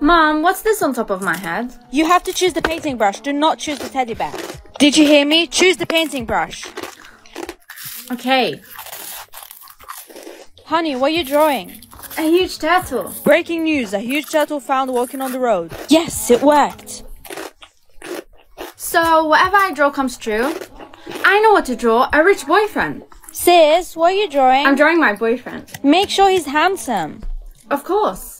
Mom, what's this on top of my head? You have to choose the painting brush. Do not choose the teddy bear. Did you hear me? Choose the painting brush. Okay. Honey, what are you drawing? A huge turtle. Breaking news. A huge turtle found walking on the road. Yes, it worked. So, whatever I draw comes true. I know what to draw. A rich boyfriend. Sis, what are you drawing? I'm drawing my boyfriend. Make sure he's handsome. Of course.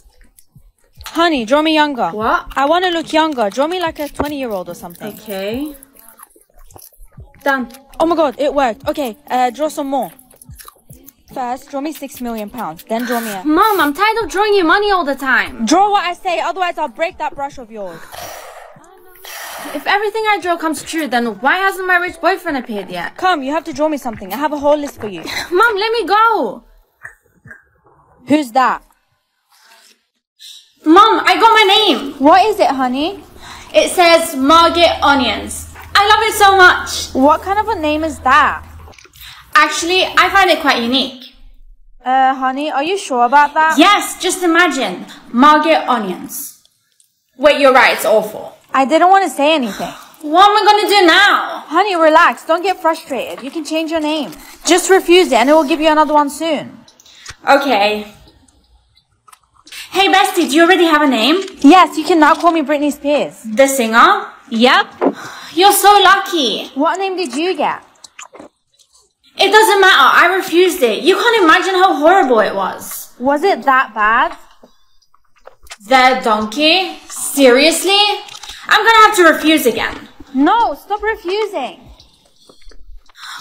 Honey, draw me younger. What? I want to look younger. Draw me like a 20 year old or something. Okay. Done. Oh my god, it worked. Okay, uh, draw some more. First, draw me six million pounds. Then draw me a. Mom, I'm tired of drawing you money all the time. Draw what I say, otherwise I'll break that brush of yours. If everything I draw comes true, then why hasn't my rich boyfriend appeared yet? Come, you have to draw me something. I have a whole list for you. Mom, let me go. Who's that? Mom, I got my name. What is it, honey? It says Margaret Onions. I love it so much. What kind of a name is that? Actually, I find it quite unique. Uh, honey, are you sure about that? Yes, just imagine. Margaret Onions. Wait, you're right, it's awful. I didn't want to say anything. What am I gonna do now? Honey, relax. Don't get frustrated. You can change your name. Just refuse it and it will give you another one soon. Okay. Hey bestie, do you already have a name? Yes, you can now call me Britney Spears. The singer? Yep. You're so lucky. What name did you get? It doesn't matter, I refused it. You can't imagine how horrible it was. Was it that bad? The donkey? Seriously? I'm gonna have to refuse again. No, stop refusing.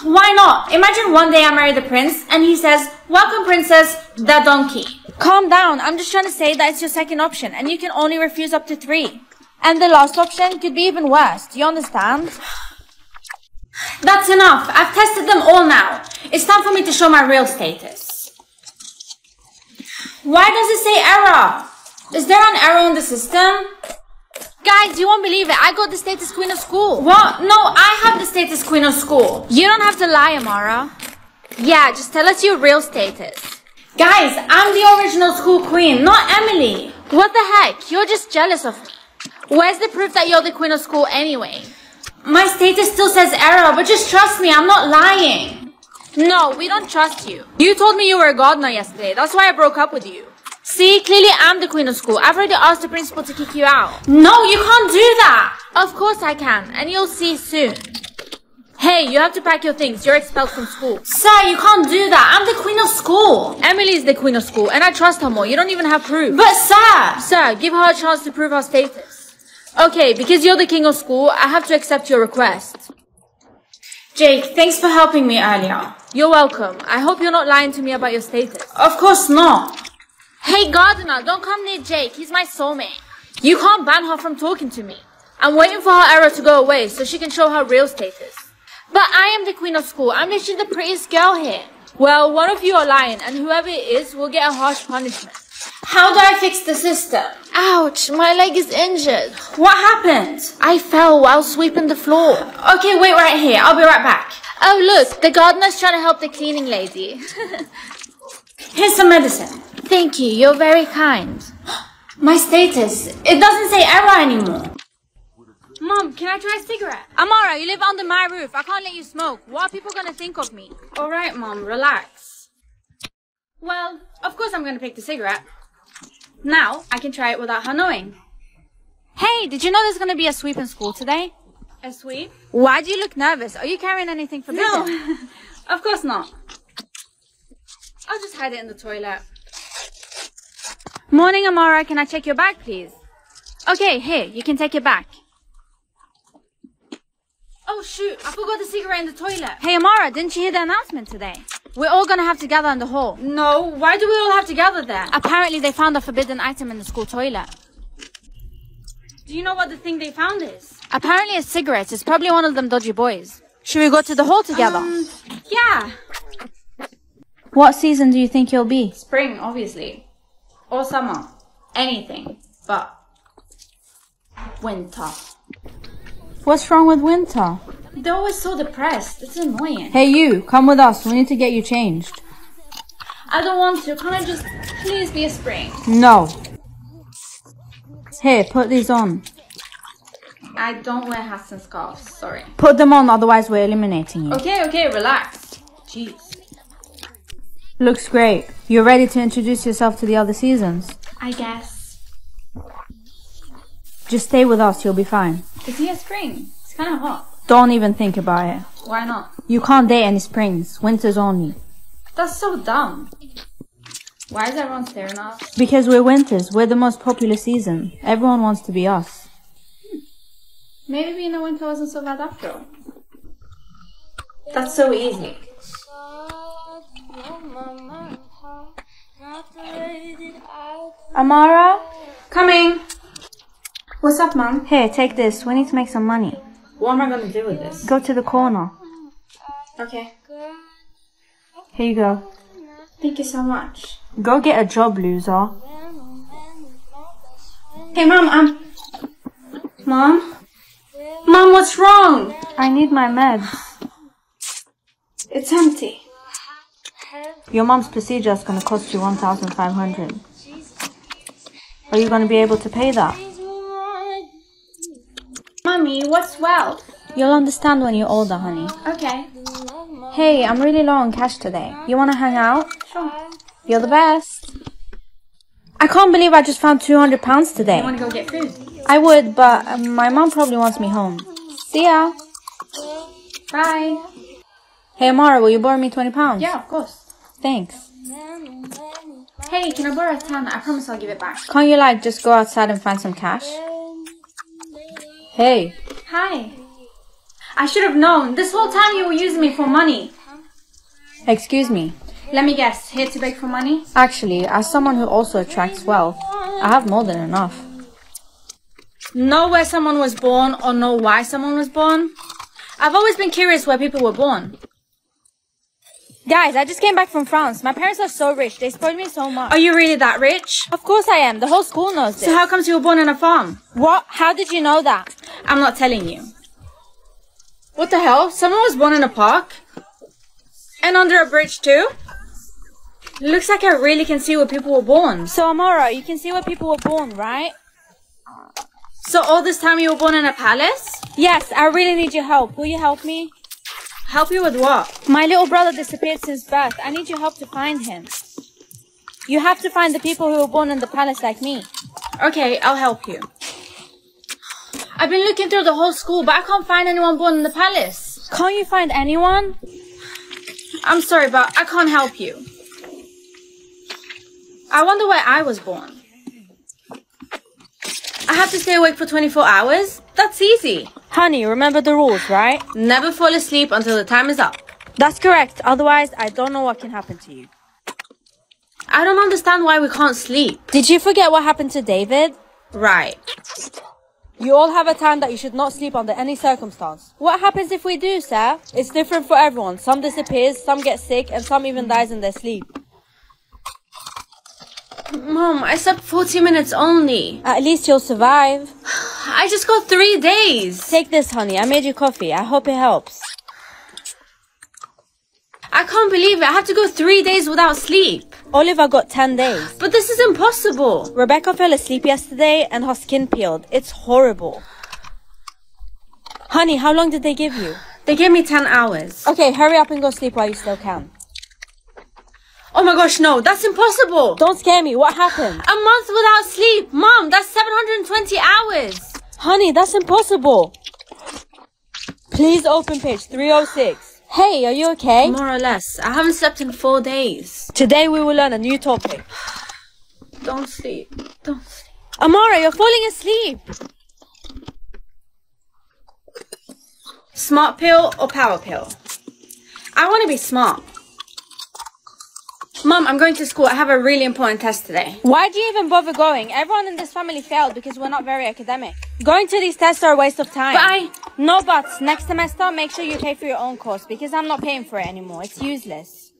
Why not? Imagine one day I marry the prince and he says, Welcome princess, the donkey. Calm down. I'm just trying to say that it's your second option and you can only refuse up to three. And the last option could be even worse. Do you understand? That's enough. I've tested them all now. It's time for me to show my real status. Why does it say error? Is there an error in the system? Guys, you won't believe it. I got the status queen of school. What? No, I have the status queen of school. You don't have to lie, Amara. Yeah, just tell us your real status. Guys, I'm the original school queen, not Emily. What the heck? You're just jealous of me. Where's the proof that you're the queen of school anyway? My status still says error, but just trust me, I'm not lying. No, we don't trust you. You told me you were a gardener yesterday. That's why I broke up with you. See, clearly I'm the queen of school. I've already asked the principal to kick you out. No, you can't do that. Of course I can, and you'll see soon. Hey, you have to pack your things. You're expelled from school. Sir, you can't do that. I'm the queen of school. Emily is the queen of school, and I trust her more. You don't even have proof. But sir! Sir, give her a chance to prove her status. Okay, because you're the king of school, I have to accept your request. Jake, thanks for helping me earlier. You're welcome. I hope you're not lying to me about your status. Of course not. Hey, Gardener, don't come near Jake. He's my soulmate. You can't ban her from talking to me. I'm waiting for her error to go away so she can show her real status. But I am the queen of school. I'm literally the prettiest girl here. Well, one of you are lying, and whoever it is will get a harsh punishment. How do I fix the system? Ouch, my leg is injured. What happened? I fell while sweeping the floor. Okay, wait right here. I'll be right back. Oh, look, the gardener's trying to help the cleaning lady. Here's some medicine. Thank you, you're very kind. My status. It doesn't say error anymore. Mom, can I try a cigarette? Amara, you live under my roof. I can't let you smoke. What are people gonna think of me? Alright, Mom, relax. Well, of course I'm gonna pick the cigarette. Now, I can try it without her knowing. Hey, did you know there's gonna be a sweep in school today? A sweep? Why do you look nervous? Are you carrying anything forbidden? No, of course not. I'll just hide it in the toilet. Morning, Amara. Can I check your bag, please? Okay, here, you can take it back. Oh shoot, I forgot the cigarette in the toilet. Hey, Amara, didn't you hear the announcement today? We're all gonna have to gather in the hall. No, why do we all have to gather there? Apparently, they found a forbidden item in the school toilet. Do you know what the thing they found is? Apparently, it's cigarettes. It's probably one of them dodgy boys. Should we go to the hall together? Um, yeah. what season do you think you'll be? Spring, obviously. Or summer. Anything. But winter. What's wrong with winter? They're always so depressed. It's annoying. Hey, you, come with us. We need to get you changed. I don't want to. Can I just please be a spring? No. Here, put these on. I don't wear hats and scarves, sorry. Put them on, otherwise we're eliminating you. Okay, okay, relax. Jeez. Looks great. You're ready to introduce yourself to the other seasons. I guess. Just stay with us, you'll be fine. Is he a spring? It's kind of hot. Don't even think about it. Why not? You can't date any springs, winters only. That's so dumb. Why is everyone staring at us? Because we're winters, we're the most popular season. Everyone wants to be us. Hmm. Maybe being a winter wasn't so bad after all. That's so easy. Amara? Coming! What's up, Mom? Here, take this. We need to make some money. What am I gonna do with this? Go to the corner. Okay. Here you go. Thank you so much. Go get a job, loser. Hey, Mom, I'm. Mom? Mom, what's wrong? I need my meds. It's empty. Your mom's procedure is going to cost you 1500 Are you going to be able to pay that? Mommy, what's wealth? You'll understand when you're older, honey. Okay. Hey, I'm really low on cash today. You want to hang out? Sure. You're the best. I can't believe I just found 200 pounds today. You wanna go get food? I would, but um, my mom probably wants me home. See ya. Bye. Hey, Amara, will you borrow me 20 pounds? Yeah, of course. Thanks. Hey, can I borrow ten? I promise I'll give it back. Can't you, like, just go outside and find some cash? Hey. Hi. I should have known. This whole time you were using me for money. Excuse me. Let me guess. Here to beg for money? Actually, as someone who also attracts wealth, I have more than enough. Know where someone was born or know why someone was born? I've always been curious where people were born. Guys, I just came back from France. My parents are so rich. They spoiled me so much. Are you really that rich? Of course I am. The whole school knows this. So how comes you were born on a farm? What? How did you know that? I'm not telling you. What the hell? Someone was born in a park? And under a bridge too? Looks like I really can see where people were born. So, Amara, you can see where people were born, right? So all this time you were born in a palace? Yes, I really need your help. Will you help me? Help you with what? My little brother disappeared since birth. I need your help to find him. You have to find the people who were born in the palace like me. Okay, I'll help you. I've been looking through the whole school, but I can't find anyone born in the palace. Can't you find anyone? I'm sorry, but I can't help you. I wonder where I was born. I have to stay awake for 24 hours? That's easy. Honey, remember the rules, right? Never fall asleep until the time is up. That's correct. Otherwise, I don't know what can happen to you. I don't understand why we can't sleep. Did you forget what happened to David? Right. You all have a time that you should not sleep under any circumstance. What happens if we do, sir? It's different for everyone. Some disappears, some get sick, and some even dies in their sleep. Mom, I slept 40 minutes only. At least you'll survive. I just got three days. Take this, honey. I made you coffee. I hope it helps. I can't believe it. I have to go three days without sleep. Oliver got 10 days. But this is impossible. Rebecca fell asleep yesterday and her skin peeled. It's horrible. Honey, how long did they give you? They gave me 10 hours. Okay, hurry up and go sleep while you still can. Oh my gosh, no, that's impossible. Don't scare me. What happened? A month without sleep. Mom, that's 720 hours. Honey, that's impossible. Please open page 306. Hey, are you okay? More or less. I haven't slept in four days. Today we will learn a new topic. Don't sleep. Don't sleep. Amara, you're falling asleep. Smart pill or power pill? I want to be smart. Mom, I'm going to school. I have a really important test today. Why do you even bother going? Everyone in this family failed because we're not very academic. Going to these tests are a waste of time. But I. No buts. Next semester, make sure you pay for your own course because I'm not paying for it anymore. It's useless.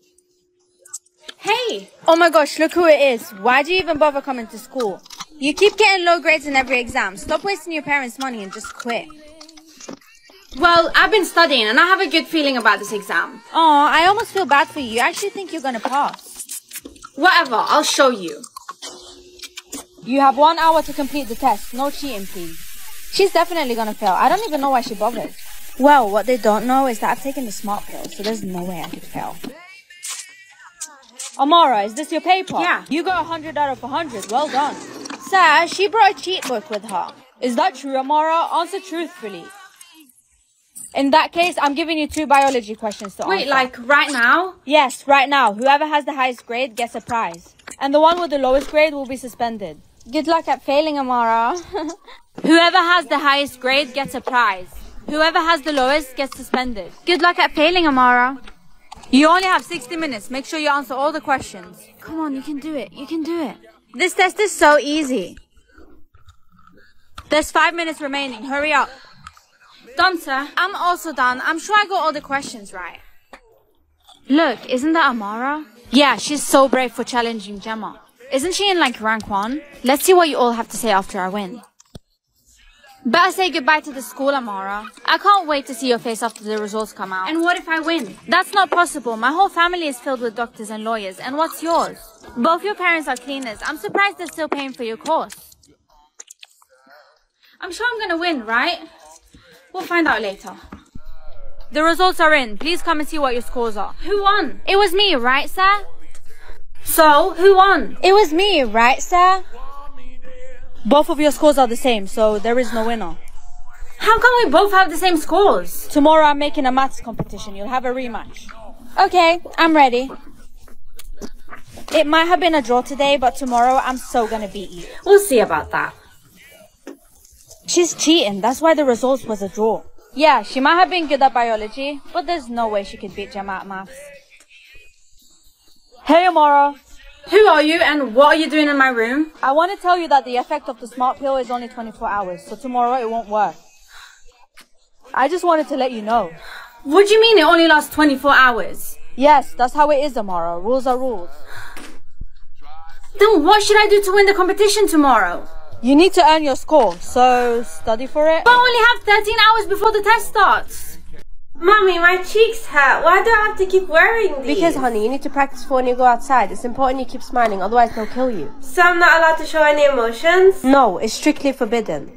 Hey! Oh my gosh, look who it is. Why do you even bother coming to school? You keep getting low grades in every exam. Stop wasting your parents' money and just quit. Well, I've been studying and I have a good feeling about this exam. Oh, I almost feel bad for you. I actually think you're gonna pass. Whatever, I'll show you. You have one hour to complete the test. No cheating, please. She's definitely gonna fail. I don't even know why she bothered. Well, what they don't know is that I've taken the smart pill, so there's no way I could fail. Amara, is this your paper? Yeah. You got 100 out of 100. Well done. Sir, she brought a cheat book with her. Is that true, Amara? Answer truthfully. In that case, I'm giving you two biology questions to Wait, answer. like right now? Yes, right now. Whoever has the highest grade gets a prize. And the one with the lowest grade will be suspended. Good luck at failing, Amara. Whoever has the highest grade gets a prize. Whoever has the lowest gets suspended. Good luck at failing, Amara. You only have 60 minutes. Make sure you answer all the questions. Come on, you can do it. You can do it. This test is so easy. There's five minutes remaining. Hurry up. Done, sir. I'm also done. I'm sure I got all the questions right. Look, isn't that Amara? Yeah, she's so brave for challenging Gemma. Isn't she in like rank one? Let's see what you all have to say after I win. Better say goodbye to the school, Amara. I can't wait to see your face after the results come out. And what if I win? That's not possible. My whole family is filled with doctors and lawyers. And what's yours? Both your parents are cleaners. I'm surprised they're still paying for your course. I'm sure I'm gonna win, right? We'll find out later. The results are in. Please come and see what your scores are. Who won? It was me, right, sir? So, who won? It was me, right, sir? Both of your scores are the same, so there is no winner. How can we both have the same scores? Tomorrow I'm making a maths competition. You'll have a rematch. Okay, I'm ready. It might have been a draw today, but tomorrow I'm so gonna beat you. We'll see about that. She's cheating. That's why the results was a draw. Yeah, she might have been good at biology, but there's no way she could beat Gemma at maths. Hey, Amara. Who are you and what are you doing in my room? I want to tell you that the effect of the smart pill is only 24 hours, so tomorrow it won't work. I just wanted to let you know. What do you mean it only lasts 24 hours? Yes, that's how it is, Amara. Rules are rules. Then what should I do to win the competition tomorrow? You need to earn your score, so study for it. But I only have 13 hours before the test starts. Mommy, my cheeks hurt. Why do I have to keep wearing these? Because, honey, you need to practice for when you go outside. It's important you keep smiling, otherwise they'll kill you. So I'm not allowed to show any emotions? No, it's strictly forbidden.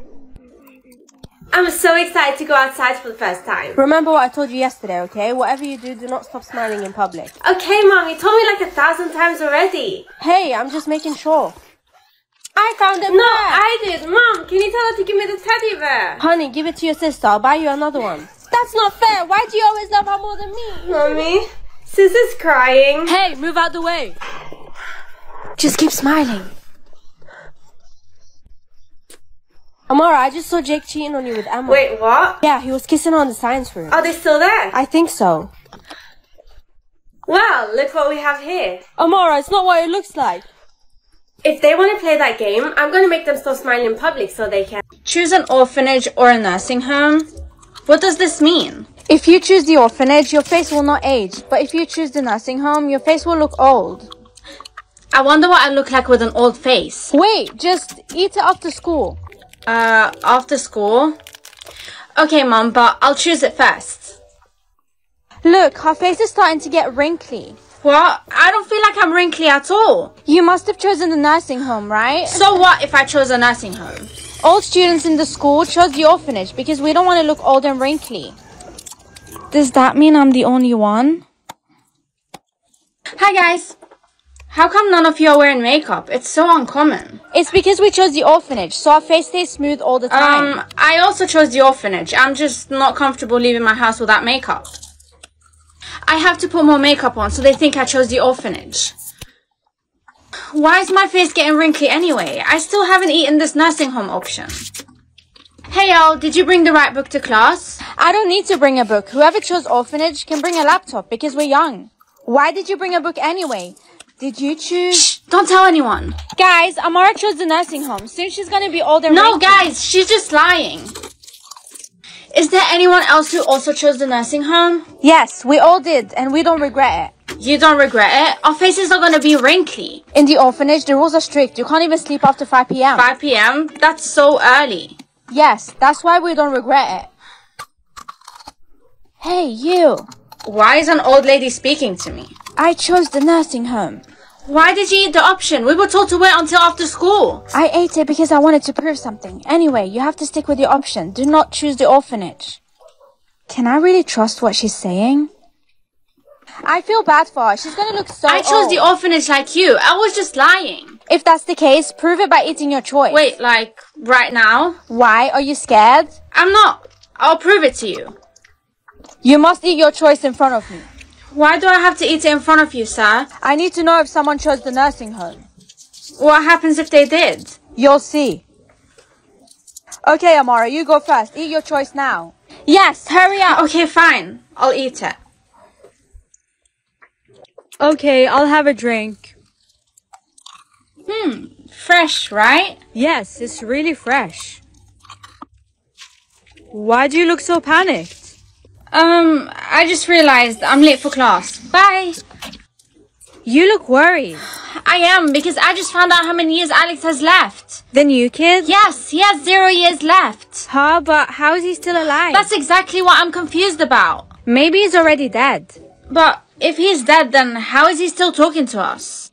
I'm so excited to go outside for the first time. Remember what I told you yesterday, okay? Whatever you do, do not stop smiling in public. Okay, Mom, you told me like a thousand times already. Hey, I'm just making sure. I found it No, back. I did. Mom, can you tell her to give me the teddy bear? Honey, give it to your sister. I'll buy you another one. That's not fair. Why do you always love her more than me? Mommy, sis is crying. Hey, move out the way. Just keep smiling. Amara, I just saw Jake cheating on you with Emma. Wait, what? Yeah, he was kissing on the science room. Are they still there? I think so. Well, look what we have here. Amara, it's not what it looks like. If they want to play that game, I'm going to make them stop smiling in public so they can. Choose an orphanage or a nursing home? What does this mean? If you choose the orphanage, your face will not age. But if you choose the nursing home, your face will look old. I wonder what I look like with an old face. Wait, just eat it after school. Uh, after school? Okay, Mom, but I'll choose it first. Look, her face is starting to get wrinkly. What? I don't feel like I'm wrinkly at all. You must have chosen the nursing home, right? So what if I chose a nursing home? All students in the school chose the orphanage because we don't want to look old and wrinkly. Does that mean I'm the only one? Hi, guys. How come none of you are wearing makeup? It's so uncommon. It's because we chose the orphanage, so our face stays smooth all the time. Um, I also chose the orphanage. I'm just not comfortable leaving my house without makeup. I have to put more makeup on so they think I chose the orphanage. Why is my face getting wrinkly anyway? I still haven't eaten this nursing home option. Hey y'all, did you bring the right book to class? I don't need to bring a book. Whoever chose orphanage can bring a laptop because we're young. Why did you bring a book anyway? Did you choose? Shh, don't tell anyone. Guys, Amara chose the nursing home. Soon she's gonna be older. No, wrinkly. guys, she's just lying. Is there anyone else who also chose the nursing home? Yes, we all did, and we don't regret it. You don't regret it? Our faces are gonna be wrinkly. In the orphanage, the rules are strict. You can't even sleep after 5 p.m. 5 p.m.? That's so early. Yes, that's why we don't regret it. Hey, you. Why is an old lady speaking to me? I chose the nursing home. Why did you eat the option? We were told to wait until after school. I ate it because I wanted to prove something. Anyway, you have to stick with your option. Do not choose the orphanage. Can I really trust what she's saying? I feel bad for her. She's gonna look so I chose old. the orphanage like you. I was just lying. If that's the case, prove it by eating your choice. Wait, like, right now? Why? Are you scared? I'm not. I'll prove it to you. You must eat your choice in front of me. Why do I have to eat it in front of you, sir? I need to know if someone chose the nursing home. What happens if they did? You'll see. Okay, Amara, you go first. Eat your choice now. Yes, hurry up. Okay, fine. I'll eat it. Okay, I'll have a drink. Hmm, fresh, right? Yes, it's really fresh. Why do you look so panicked? Um, I just realized I'm late for class. Bye. You look worried. I am because I just found out how many years Alex has left. The new kid? Yes, he has zero years left. Huh, but how is he still alive? That's exactly what I'm confused about. Maybe he's already dead. But if he's dead, then how is he still talking to us?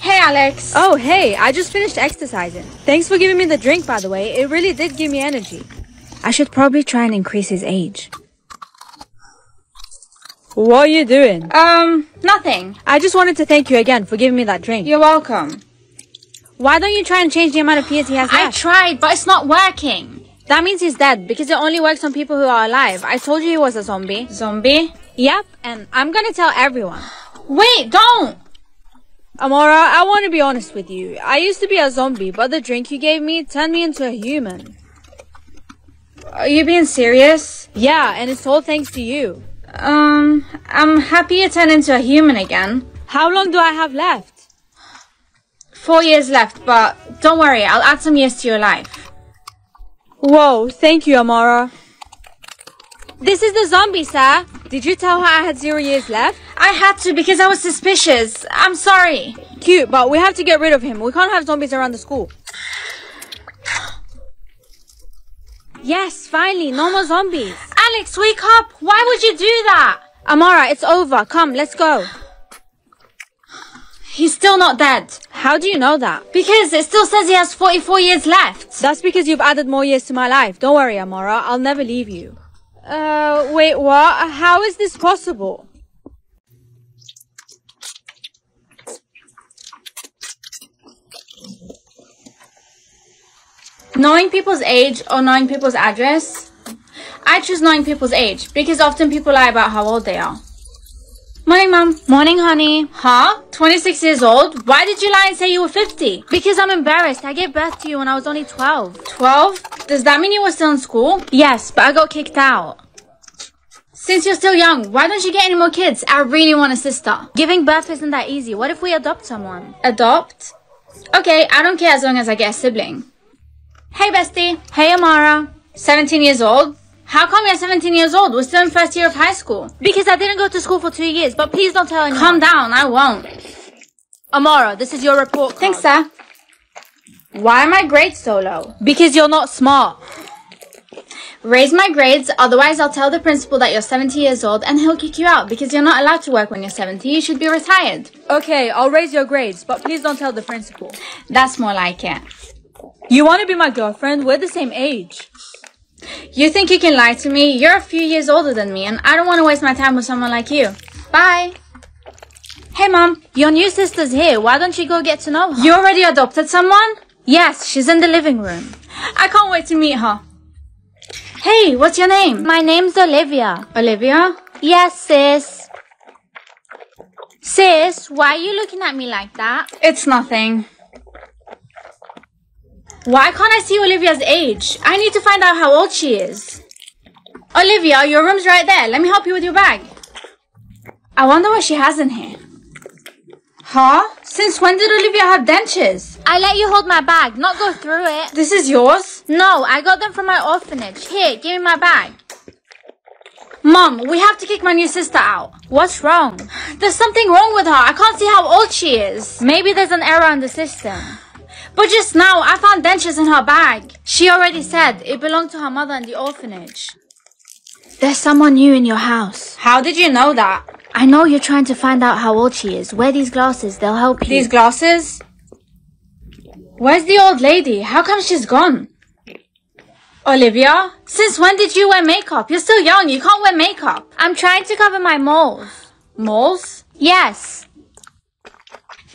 Hey, Alex. Oh, hey, I just finished exercising. Thanks for giving me the drink, by the way. It really did give me energy. I should probably try and increase his age. What are you doing? Um, nothing. I just wanted to thank you again for giving me that drink. You're welcome. Why don't you try and change the amount of peers he has I left? tried, but it's not working. that means he's dead because it only works on people who are alive. I told you he was a zombie. Zombie? Yep, and I'm gonna tell everyone. Wait, don't! Amara, I want to be honest with you. I used to be a zombie, but the drink you gave me turned me into a human. Are you being serious? Yeah, and it's all thanks to you. Um, I'm happy you turned into a human again. How long do I have left? Four years left, but don't worry, I'll add some years to your life. Whoa, thank you, Amara. This is the zombie, sir. Did you tell her I had zero years left? I had to because I was suspicious. I'm sorry. Cute, but we have to get rid of him. We can't have zombies around the school. Yes, finally, no more zombies. Alex, wake up! Why would you do that? Amara, it's over. Come, let's go. He's still not dead. How do you know that? Because it still says he has 44 years left. That's because you've added more years to my life. Don't worry, Amara. I'll never leave you. Uh, wait, what? How is this possible? Knowing people's age or knowing people's address? I choose knowing people's age because often people lie about how old they are. Morning, Mom. Morning, honey. Huh? 26 years old? Why did you lie and say you were 50? Because I'm embarrassed. I gave birth to you when I was only 12. 12? Does that mean you were still in school? Yes, but I got kicked out. Since you're still young, why don't you get any more kids? I really want a sister. Giving birth isn't that easy. What if we adopt someone? Adopt? Okay, I don't care as long as I get a sibling. Hey, bestie. Hey, Amara. 17 years old? How come you're 17 years old? We're still in first year of high school. Because I didn't go to school for two years, but please don't tell anyone. Calm down, I won't. Amara, this is your report card. Thanks, sir. Why are my grades so low? Because you're not smart. Raise my grades, otherwise I'll tell the principal that you're 70 years old and he'll kick you out because you're not allowed to work when you're 70. You should be retired. Okay, I'll raise your grades, but please don't tell the principal. That's more like it. You want to be my girlfriend? We're the same age. You think you can lie to me? You're a few years older than me and I don't want to waste my time with someone like you. Bye. Hey, Mom. Your new sister's here. Why don't you go get to know her? You already adopted someone? Yes, she's in the living room. I can't wait to meet her. Hey, what's your name? My name's Olivia. Olivia? Yes, sis. Sis, why are you looking at me like that? It's nothing. Why can't I see Olivia's age? I need to find out how old she is. Olivia, your room's right there. Let me help you with your bag. I wonder what she has in here. Huh? Since when did Olivia have dentures? I let you hold my bag, not go through it. This is yours? No, I got them from my orphanage. Here, give me my bag. Mom, we have to kick my new sister out. What's wrong? There's something wrong with her. I can't see how old she is. Maybe there's an error in the system. But just now, I found dentures in her bag. She already said it belonged to her mother in the orphanage. There's someone new in your house. How did you know that? I know you're trying to find out how old she is. Wear these glasses, they'll help you. These glasses? Where's the old lady? How come she's gone? Olivia, since when did you wear makeup? You're still young, you can't wear makeup. I'm trying to cover my moles. Moles? Yes.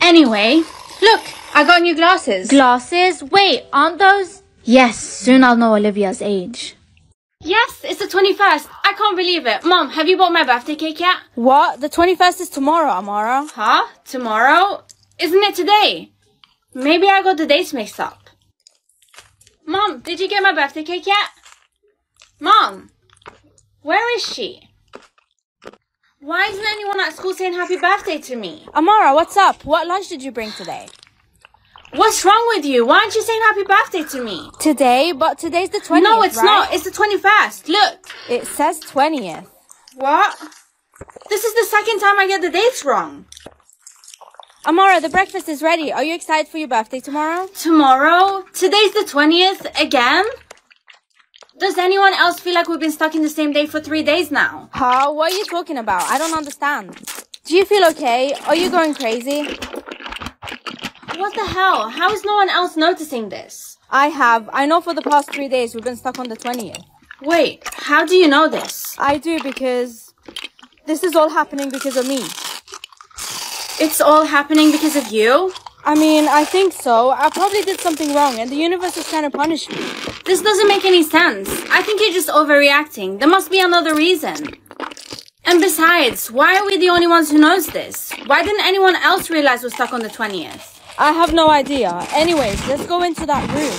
Anyway, look, I got new glasses. Glasses? Wait, aren't those? Yes, soon I'll know Olivia's age. yes, it's the 21st. I can't believe it. Mom, have you bought my birthday cake yet? What? The 21st is tomorrow, Amara. Huh? Tomorrow? Isn't it today? Maybe I got the dates mixed up. Mom, did you get my birthday cake yet? Mom, where is she? Why isn't anyone at school saying happy birthday to me? Amara, what's up? What lunch did you bring today? What's wrong with you? Why aren't you saying happy birthday to me? Today? But today's the 20th, no, it's right? not. It's the 21st. Look. It says 20th. What? This is the second time I get the dates wrong. Amara, the breakfast is ready. Are you excited for your birthday tomorrow? Tomorrow? Today's the 20th again? Does anyone else feel like we've been stuck in the same day for three days now? Huh? What are you talking about? I don't understand. Do you feel okay? Are you going crazy? What the hell? How is no one else noticing this? I have. I know for the past three days we've been stuck on the 20th. Wait, how do you know this? I do because this is all happening because of me. It's all happening because of you? I mean, I think so. I probably did something wrong and the universe is trying to punish me. This doesn't make any sense. I think you're just overreacting. There must be another reason. And besides, why are we the only ones who knows this? Why didn't anyone else realize we're stuck on the 20th? I have no idea. Anyways, let's go into that room.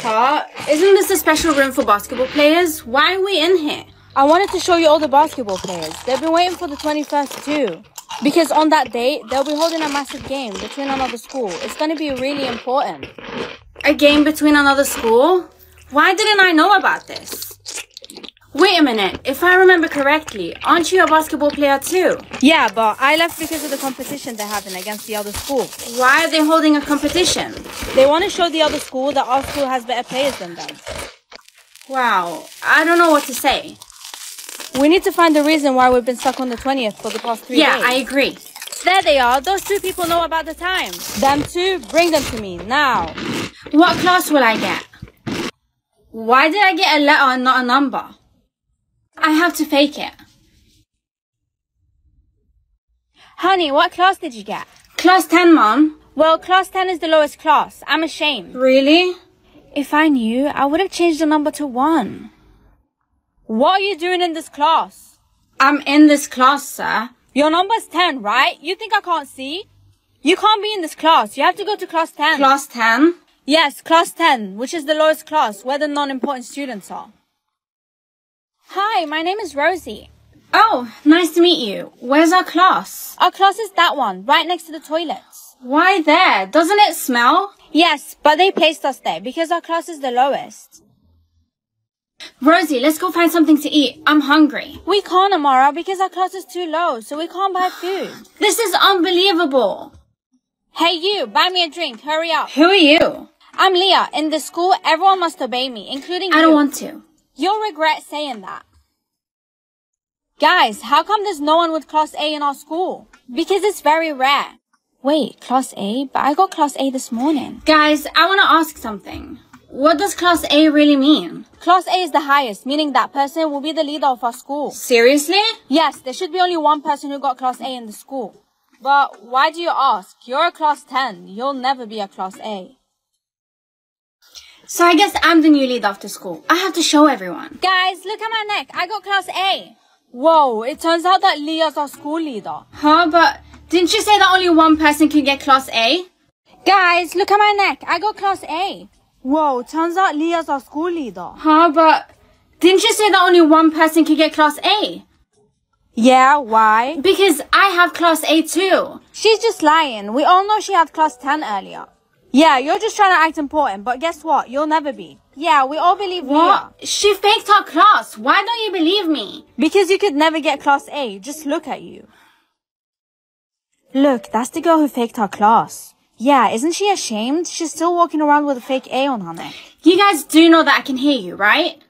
Huh? Isn't this a special room for basketball players? Why are we in here? I wanted to show you all the basketball players. They've been waiting for the 21st too. Because on that date, they'll be holding a massive game between another school. It's going to be really important. A game between another school? Why didn't I know about this? Wait a minute. If I remember correctly, aren't you a basketball player too? Yeah, but I left because of the competition they're having against the other school. Why are they holding a competition? They want to show the other school that our school has better players than them. Wow, I don't know what to say. We need to find the reason why we've been stuck on the 20th for the past three Yeah, days. I agree. There they are. Those two people know about the time. Them two, bring them to me now. What class will I get? Why did I get a letter and not a number? I have to fake it. Honey, what class did you get? Class 10, Mom. Well, class 10 is the lowest class. I'm ashamed. Really? If I knew, I would have changed the number to 1. What are you doing in this class? I'm in this class, sir. Your number's 10, right? You think I can't see? You can't be in this class. You have to go to class 10. Class 10? Yes, class 10, which is the lowest class where the non-important students are. Hi, my name is Rosie. Oh, nice to meet you. Where's our class? Our class is that one, right next to the toilets. Why there? Doesn't it smell? Yes, but they placed us there because our class is the lowest. Rosie, let's go find something to eat. I'm hungry. We can't, Amara, because our class is too low, so we can't buy food. This is unbelievable. Hey, you, buy me a drink. Hurry up. Who are you? I'm Leah. In the school, everyone must obey me, including you. I don't want to. You'll regret saying that. Guys, how come there's no one with Class A in our school? Because it's very rare. Wait, Class A? But I got Class A this morning. Guys, I want to ask something. What does Class A really mean? Class A is the highest, meaning that person will be the leader of our school. Seriously? Yes, there should be only one person who got Class A in the school. But why do you ask? You're a Class 10. You'll never be a Class A. So I guess I'm the new lead after school. I have to show everyone. Guys, look at my neck. I got Class A. Whoa, it turns out that Leah's our school leader. Huh? But didn't you say that only one person can get Class A? Guys, look at my neck. I got Class A. Whoa, turns out Leah's our school leader. Huh? But didn't you say that only one person can get Class A? Yeah, why? Because I have Class A too. She's just lying. We all know she had Class 10 earlier. Yeah, you're just trying to act important, but guess what? You'll never be. Yeah, we all believe Leah. What? She faked her class. Why don't you believe me? Because you could never get Class A. Just look at you. Look, that's the girl who faked her class. Yeah, isn't she ashamed? She's still walking around with a fake A on her neck. You guys do know that I can hear you, right?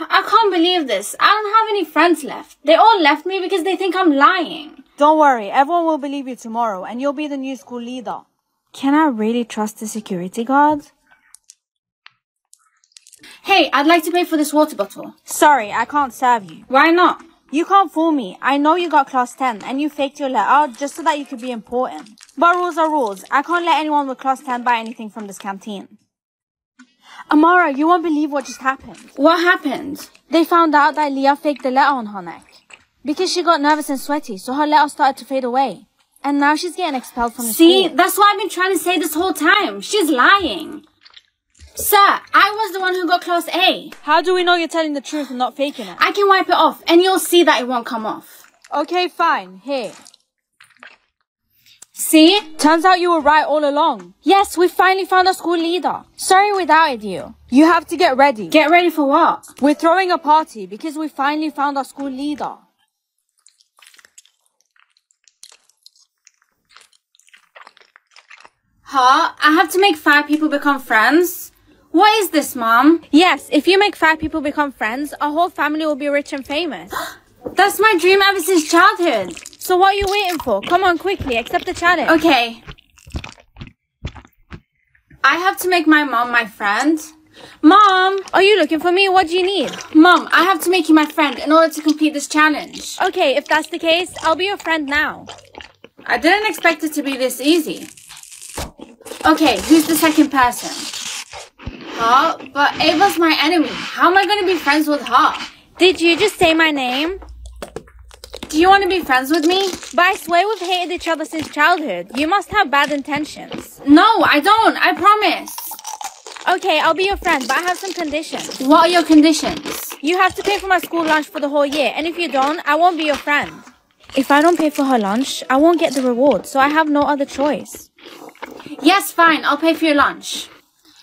I can't believe this. I don't have any friends left. They all left me because they think I'm lying. Don't worry, everyone will believe you tomorrow and you'll be the new school leader. Can I really trust the security guard? Hey, I'd like to pay for this water bottle. Sorry, I can't serve you. Why not? You can't fool me. I know you got class 10 and you faked your letter just so that you could be important. But rules are rules. I can't let anyone with class 10 buy anything from this canteen. Amara, you won't believe what just happened. What happened? They found out that Leah faked the letter on her neck. Because she got nervous and sweaty, so her letter started to fade away. And now she's getting expelled from the See, school. that's what I've been trying to say this whole time. She's lying. Sir, I was the one who got class A. How do we know you're telling the truth and not faking it? I can wipe it off and you'll see that it won't come off. Okay, fine. Here. See? Turns out you were right all along. Yes, we finally found a school leader. Sorry we doubted you. You have to get ready. Get ready for what? We're throwing a party because we finally found our school leader. Huh? I have to make five people become friends? What is this, Mom? Yes, if you make five people become friends, our whole family will be rich and famous. That's my dream ever since childhood. so what are you waiting for? Come on quickly, accept the challenge. Okay. I have to make my mom my friend. Mom! Are you looking for me? What do you need? Mom, I have to make you my friend in order to complete this challenge. Okay, if that's the case, I'll be your friend now. I didn't expect it to be this easy. Okay, who's the second person? Huh? But Ava's my enemy. How am I going to be friends with her? Did you just say my name? Do you want to be friends with me? But I swear we've hated each other since childhood. You must have bad intentions. No, I don't. I promise. Okay, I'll be your friend, but I have some conditions. What are your conditions? You have to pay for my school lunch for the whole year, and if you don't, I won't be your friend. If I don't pay for her lunch, I won't get the reward, so I have no other choice. Yes, fine. I'll pay for your lunch.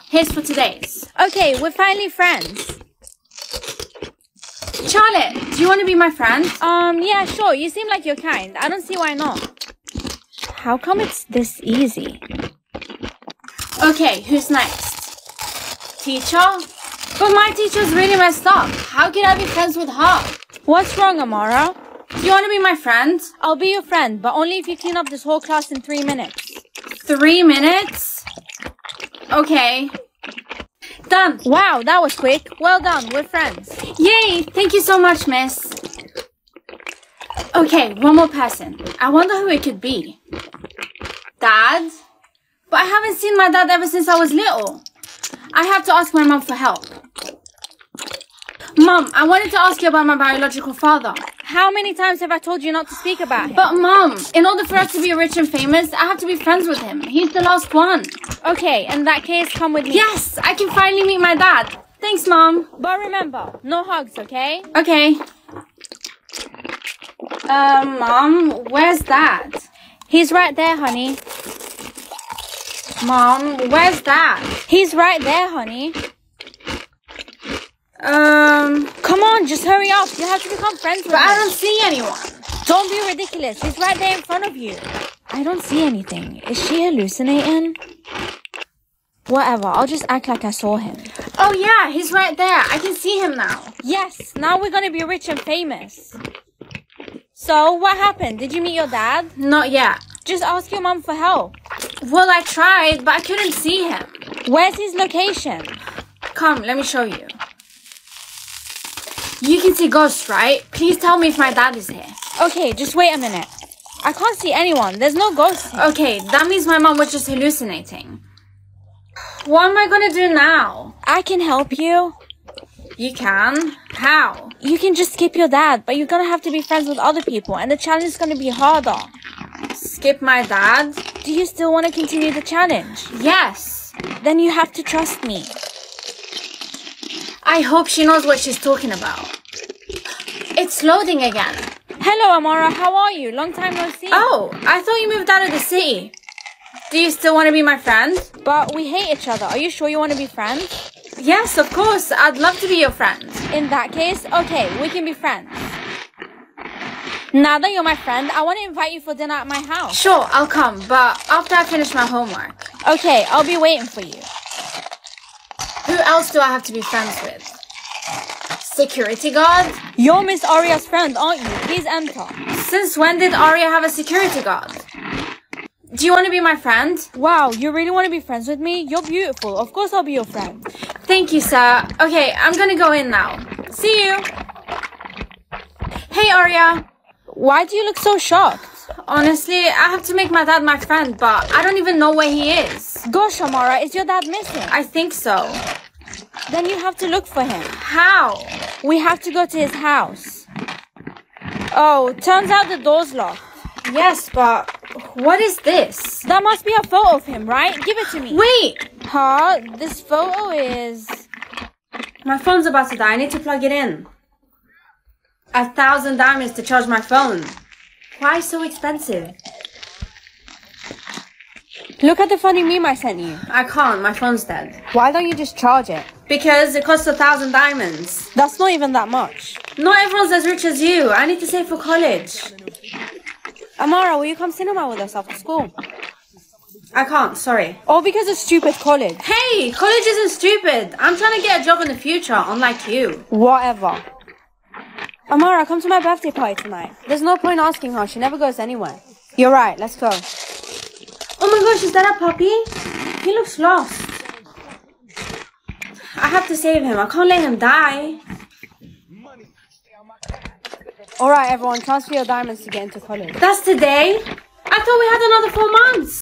Here's for today's. Okay, we're finally friends. Charlotte, do you want to be my friend? Um, yeah, sure, you seem like you're kind. I don't see why not. How come it's this easy? Okay, who's next? Teacher? But my teacher's really messed up. How can I be friends with her? What's wrong, Amara? Do you want to be my friend? I'll be your friend, but only if you clean up this whole class in three minutes. Three minutes? Okay. Done. Wow, that was quick. Well done, we're friends. Yay! Thank you so much, miss. Okay, one more person. I wonder who it could be. Dad? But I haven't seen my dad ever since I was little. I have to ask my mom for help. Mom, I wanted to ask you about my biological father. How many times have I told you not to speak about him? But mom, in order for us to be rich and famous, I have to be friends with him. He's the last one. okay, in that case, come with me. Yes, I can finally meet my dad. Thanks, mom. But remember, no hugs, okay? Okay. Um, mom, where's dad? He's right there, honey. Mom, where's dad? He's right there, honey. Um, Come on, just hurry up. You have to become friends with but I don't see anyone. Don't be ridiculous. He's right there in front of you. I don't see anything. Is she hallucinating? Whatever, I'll just act like I saw him. Oh yeah, he's right there. I can see him now. Yes, now we're gonna be rich and famous. So, what happened? Did you meet your dad? Not yet. Just ask your mom for help. Well, I tried, but I couldn't see him. Where's his location? Come, let me show you. You can see ghosts, right? Please tell me if my dad is here. Okay, just wait a minute. I can't see anyone. There's no ghosts here. Okay, that means my mom was just hallucinating. What am I gonna do now? I can help you. You can? How? You can just skip your dad, but you're gonna have to be friends with other people, and the challenge is gonna be harder. Skip my dad? Do you still want to continue the challenge? Yes. Then you have to trust me. I hope she knows what she's talking about. It's loading again. Hello, Amara. How are you? Long time no see. Oh, I thought you moved out of the city. Do you still want to be my friend? But we hate each other. Are you sure you want to be friends? Yes, of course. I'd love to be your friend. In that case, okay, we can be friends. Now that you're my friend, I want to invite you for dinner at my house. Sure, I'll come, but after I finish my homework. Okay, I'll be waiting for you. Else do I have to be friends with? Security guard? You're Miss Arya's friend, aren't you? Please enter. Since when did Arya have a security guard? Do you want to be my friend? Wow, you really want to be friends with me? You're beautiful. Of course I'll be your friend. Thank you, sir. Okay, I'm gonna go in now. See you. Hey, Arya. Why do you look so shocked? Honestly, I have to make my dad my friend, but I don't even know where he is. Gosh, Amara, is your dad missing? I think so. Then you have to look for him. How? We have to go to his house. Oh, turns out the door's locked. Yes, but what is this? That must be a photo of him, right? Give it to me. Wait! Huh? This photo is... My phone's about to die. I need to plug it in. A thousand diamonds to charge my phone. Why so expensive? Look at the funny meme I sent you. I can't. My phone's dead. Why don't you just charge it? Because it costs a thousand diamonds. That's not even that much. Not everyone's as rich as you. I need to save for college. Amara, will you come cinema with us after school? I can't. Sorry. All because of stupid college. Hey, college isn't stupid. I'm trying to get a job in the future, unlike you. Whatever. Amara, come to my birthday party tonight. There's no point asking her. She never goes anywhere. You're right. Let's go. Oh my gosh, is that a puppy? He looks lost. I have to save him. I can't let him die. All right, everyone, transfer your diamonds to get into college. That's today. I thought we had another four months.